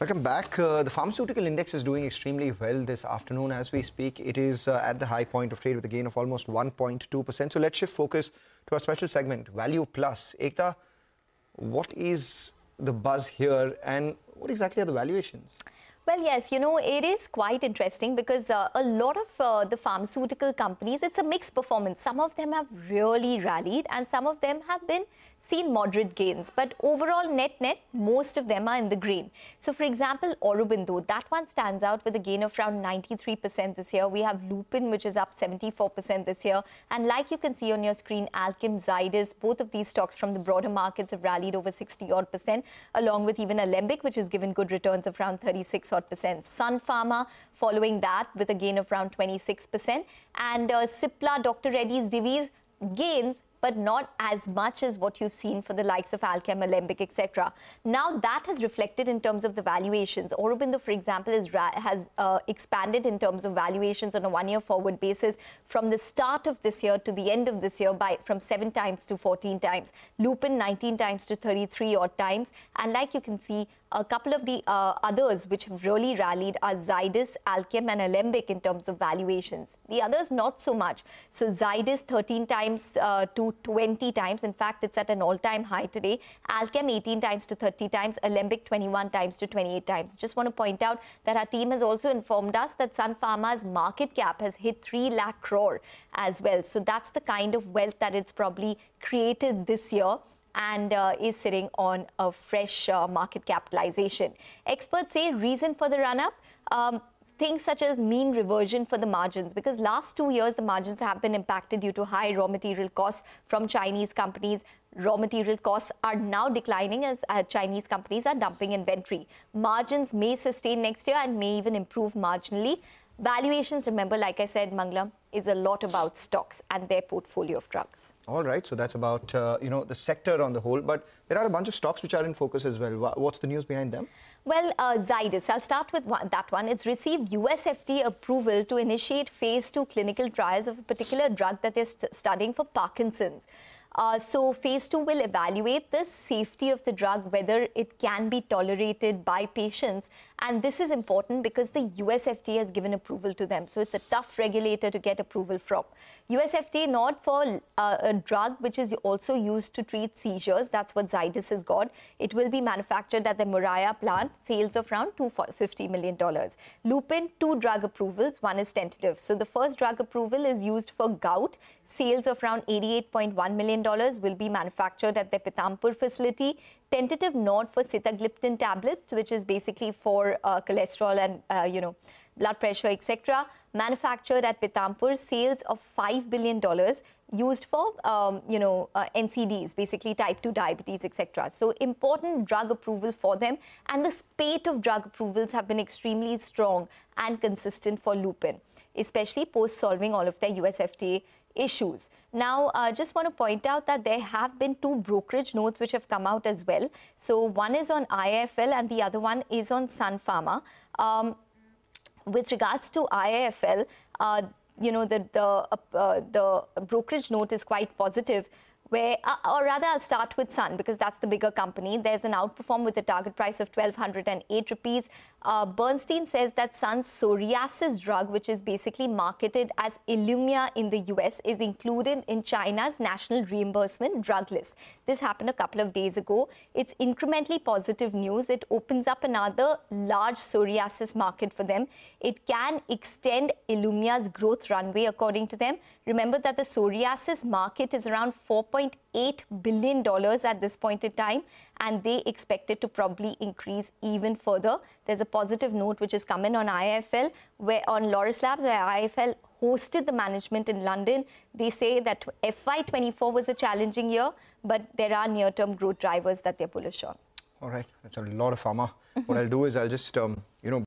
Welcome back. Uh, the pharmaceutical index is doing extremely well this afternoon as we speak. It is uh, at the high point of trade with a gain of almost 1.2%. So let's shift focus to our special segment, Value Plus. Ekta, what is the buzz here and what exactly are the valuations? Well, yes, you know, it is quite interesting because uh, a lot of uh, the pharmaceutical companies, it's a mixed performance. Some of them have really rallied and some of them have been seen moderate gains. But overall, net net, most of them are in the green. So, for example, Aurobindo, that one stands out with a gain of around 93% this year. We have Lupin, which is up 74% this year. And like you can see on your screen, Alkem, Zydus, both of these stocks from the broader markets have rallied over 60 odd percent, along with even Alembic, which has given good returns of around 36 odd percent. Sun Pharma following that with a gain of around 26%. And uh, Cipla, Dr. Reddy's Divi's gains but not as much as what you've seen for the likes of Alkem, Alembic, etc. Now that has reflected in terms of the valuations. Aurobindo, for example, is, has uh, expanded in terms of valuations on a one-year forward basis from the start of this year to the end of this year by from 7 times to 14 times. Lupin 19 times to 33 odd times. And like you can see, a couple of the uh, others which have really rallied are Zydus, Alkem and Alembic in terms of valuations. The others not so much. So Zydus 13 times uh, to 20 times. In fact, it's at an all-time high today. Alkem 18 times to 30 times. Alembic 21 times to 28 times. Just want to point out that our team has also informed us that Sun Pharma's market cap has hit 3 lakh crore as well. So that's the kind of wealth that it's probably created this year and uh, is sitting on a fresh uh, market capitalization. Experts say reason for the run-up, um, things such as mean reversion for the margins because last two years the margins have been impacted due to high raw material costs from Chinese companies. Raw material costs are now declining as uh, Chinese companies are dumping inventory. Margins may sustain next year and may even improve marginally. Valuations, remember, like I said, Mangalam, is a lot about stocks and their portfolio of drugs. All right, so that's about, uh, you know, the sector on the whole, but there are a bunch of stocks which are in focus as well. What's the news behind them? Well, uh, Zydus, I'll start with one, that one. It's received US FDA approval to initiate phase two clinical trials of a particular drug that they're st studying for Parkinson's. Uh, so phase two will evaluate the safety of the drug, whether it can be tolerated by patients. And this is important because the US FDA has given approval to them. So it's a tough regulator to get approval from. US FDA not for uh, a drug which is also used to treat seizures. That's what Zydus has got. It will be manufactured at the Moraiya plant, sales of around $250 million. Lupin, two drug approvals. One is tentative. So the first drug approval is used for gout. Sales of around $88.1 million will be manufactured at the Pithampur facility. Tentative nod for sitagliptin tablets, which is basically for uh, cholesterol and, uh, you know, blood pressure, etc. Manufactured at Pithampur, sales of $5 billion used for, um, you know, uh, NCDs, basically type 2 diabetes, etc. So important drug approval for them. And the spate of drug approvals have been extremely strong and consistent for Lupin, especially post solving all of their US FDA issues. Now, I uh, just want to point out that there have been two brokerage notes which have come out as well. So one is on IIFL and the other one is on Sun Pharma. Um, with regards to IIFL, uh, you know, the, the, uh, the brokerage note is quite positive where, uh, or rather I'll start with Sun because that's the bigger company. There's an outperform with a target price of 1208 rupees. Uh, Bernstein says that Sun's psoriasis drug, which is basically marketed as Ilumya in the US, is included in China's national reimbursement drug list. This happened a couple of days ago. It's incrementally positive news. It opens up another large psoriasis market for them. It can extend Ilumya's growth runway, according to them. Remember that the psoriasis market is around 4.8 billion dollars at this point in time, and they expect it to probably increase even further. There's a positive note which has come in on IIFL, where on Laurus Labs, where IIFL hosted the management in London. They say that FY24 was a challenging year, but there are near-term growth drivers that they're bullish on. All right, that's a lot of pharma. what I'll do is I'll just, um, you know,